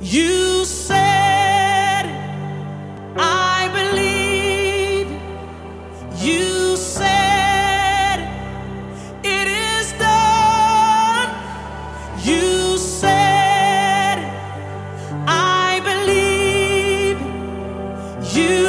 You said, I believe. You said, it is done. You said, I believe. You